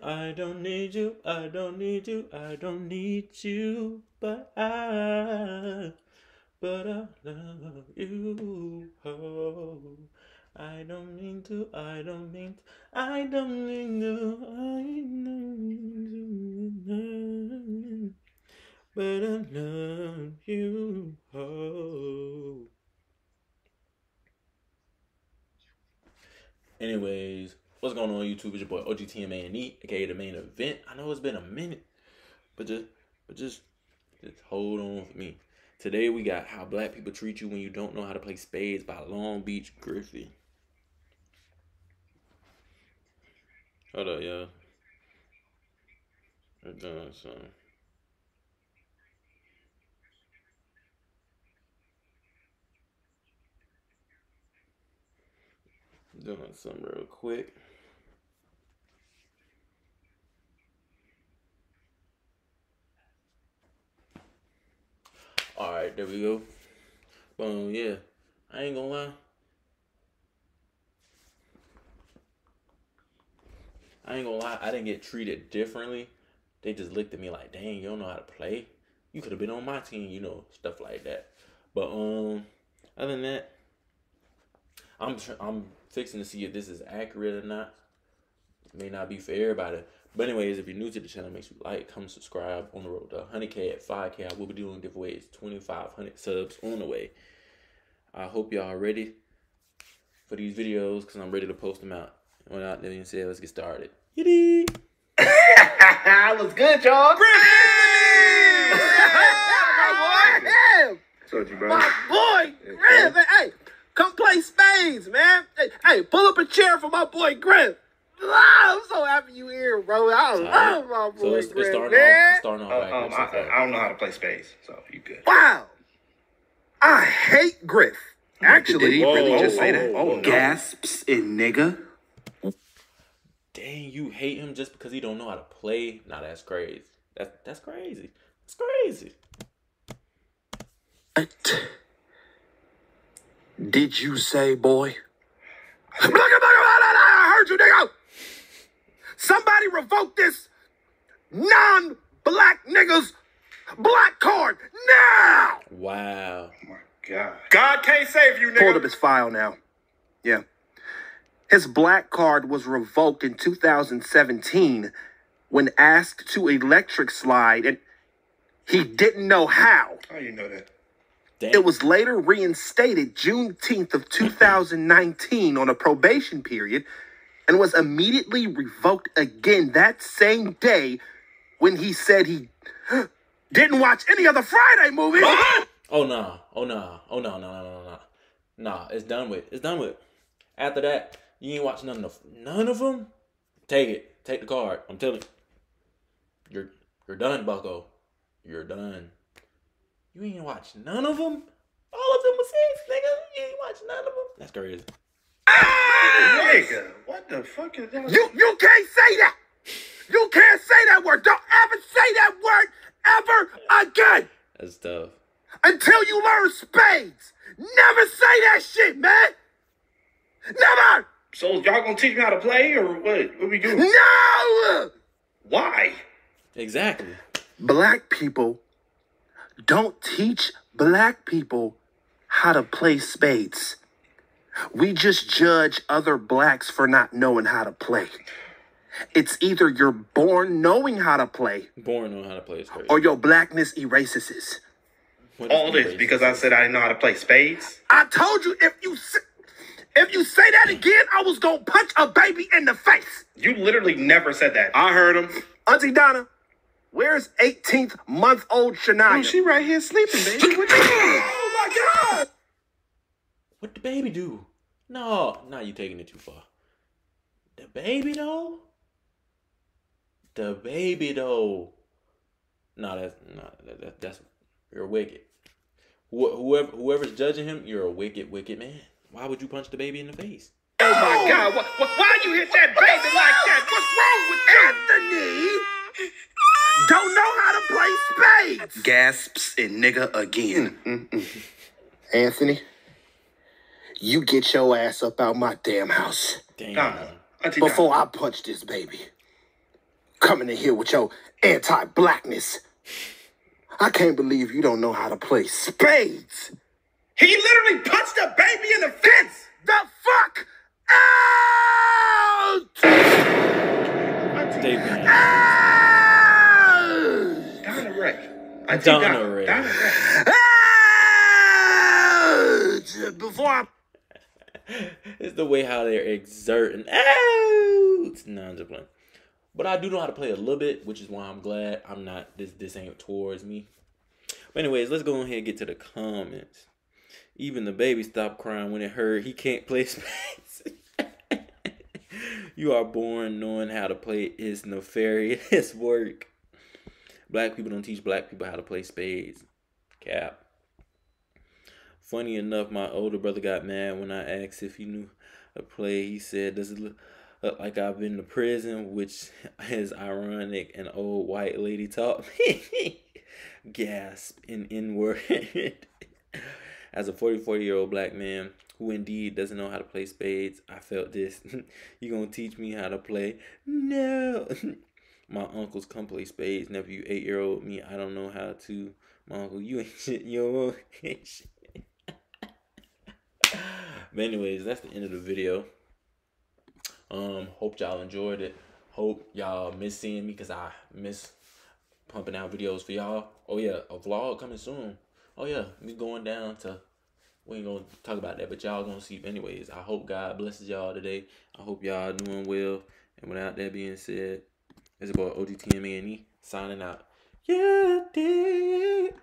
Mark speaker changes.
Speaker 1: I don't need you, I don't need you, I don't need you, but I, but I love you. Oh, I don't mean to, I don't mean to, I don't mean to, I don't mean to, but I love you. Oh. Anyways, what's going on YouTube? It's your boy OGTMA and E, aka the main event. I know it's been a minute, but just but just just hold on for me. Today we got how black people treat you when you don't know how to play spades by Long Beach Griffy. Hold up, y'all. We're doing something. Doing something real quick. All right, there we go. Boom, yeah. I ain't gonna lie. I ain't gonna lie. I didn't get treated differently. They just looked at me like, "Dang, you don't know how to play. You could have been on my team, you know, stuff like that." But um, other than that, I'm I'm fixing to see if this is accurate or not. May not be for everybody. But anyways, if you're new to the channel, make sure you like, comment, subscribe on the road to 100k at 5k. I will be doing giveaways, 2,500 subs on the way. I hope y'all ready for these videos because I'm ready to post them out. Without anything said, let's get started. Yiddy!
Speaker 2: What's good, y'all? Told you, bro.
Speaker 3: my boy, Griff. Hey, come play spades, man. Hey, hey, pull up a chair for my boy Griff. Ah, I'm so happy you here, bro. I love my boy
Speaker 1: So it's, it's starting
Speaker 3: man.
Speaker 1: off. Starting off
Speaker 2: Uh,
Speaker 1: right.
Speaker 2: um, I. I don't know how to play spades, so you good.
Speaker 3: Wow. I hate Griff. Actually,
Speaker 4: Did he really
Speaker 1: Whoa,
Speaker 4: just say that?
Speaker 1: whoa, whoa.
Speaker 4: Gasps in nigga.
Speaker 1: Dang, you hate him just because he don't know how to play? Nah, that's crazy. That's that's crazy. That's crazy.
Speaker 3: Did you say, boy? I heard you, nigga. Somebody revoke this non-black niggas black card now.
Speaker 1: Wow.
Speaker 2: Oh my God.
Speaker 5: God can't save you,
Speaker 3: Pulled up his file now. Yeah. His black card was revoked in 2017 when asked to electric slide and he didn't know how.
Speaker 2: How you know that?
Speaker 1: Dang.
Speaker 3: It was later reinstated Juneteenth of 2019 on a probation period and was immediately revoked again that same day when he said he didn't watch any other Friday movies. Uh-huh.
Speaker 1: Oh nah. Oh nah. Oh no no no no no. Nah, it's done with. It's done with. After that, you ain't watch none of none of them. Take it. Take the card. I'm telling you. You're you're done, Bucko. You're done. You ain't watch none of them. All of them was six, nigga. You ain't watch none of them. That's crazy. Ah!
Speaker 2: Nigga, what the fuck is that?
Speaker 3: You you can't say that. You can't say that word. Don't ever say that word ever again
Speaker 1: That's tough.
Speaker 3: until you learn spades. Never say that shit, man. Never.
Speaker 2: So y'all gonna teach me how to play or what? What we doing?
Speaker 3: No.
Speaker 2: Why?
Speaker 1: Exactly.
Speaker 3: Black people don't teach black people how to play spades. We just judge other blacks for not knowing how to play. It's either you're born knowing how to play
Speaker 1: Born on how to play is crazy.
Speaker 3: or your blackness erases it.
Speaker 1: What is
Speaker 2: All this
Speaker 1: erasing?
Speaker 2: because I said I didn't know how to play spades?
Speaker 3: I told you if you if you say that again, I was gonna punch a baby in the face.
Speaker 2: You literally never said that.
Speaker 4: I heard him.
Speaker 3: Auntie Donna, where's 18th month old oh, Shania?
Speaker 4: Oh, she right here sleeping, baby. What you
Speaker 3: oh my god!
Speaker 1: What the baby do? No, now you taking it too far. The baby though? The baby though? No, that's no, that, that, that's you're wicked. Wh- whoever whoever's judging him, you're a wicked, wicked man. Why would you punch the baby in the face?
Speaker 2: Oh my God. Why, why, why you hit that baby like that? What's wrong with you?
Speaker 3: Anthony don't know how to play spades.
Speaker 4: Gasps in nigga again.
Speaker 3: Anthony, you get your ass up out my damn house
Speaker 1: Damn.
Speaker 2: Donna. Auntie Donna.
Speaker 3: before I punch this baby. coming in here with your anti-blackness. I can't believe you don't know how to play spades.
Speaker 2: He literally punched a baby in the face.
Speaker 3: The fuck out!
Speaker 1: They banned.
Speaker 3: Out!
Speaker 2: Donna Ray. Auntie
Speaker 1: Donna
Speaker 2: Donna
Speaker 1: Ray.
Speaker 2: Donna Ray.
Speaker 3: Out! Before I
Speaker 1: it's the way how they're exerting. Out! No, I'm just playing. But I do know how to play a little bit, which is why I'm glad I'm not this this ain't towards me. But anyways, let's go ahead and get to the comments. Even the baby stopped crying when it heard he can't play spades. you are born knowing how to play is nefarious work. Black people don't teach black people how to play spades. Cap. Funny enough, my older brother got mad when I asked if he knew a play. He said, "Does it look like I've been to prison?" Which is ironic. An old white lady taught me. Gasp in N word. As a 44 year old black man who indeed doesn't know how to play spades, I felt this. you gonna teach me how to play? No. My uncles come play spades. Nephew, eight year old me, I don't know how to. My uncle, you ain't shit. You ain't shit. But anyways, that's the end of the video. Um, hope y'all enjoyed it. Hope y'all miss seeing me because I miss pumping out videos for y'all. Oh yeah, a vlog coming soon. Oh yeah, we going down to we ain't gonna talk about that, but y'all gonna see. Anyways, I hope God blesses y'all today. I hope y'all doing well. And without that being said, it's about OGTMA and E signing out. Yeah, dude.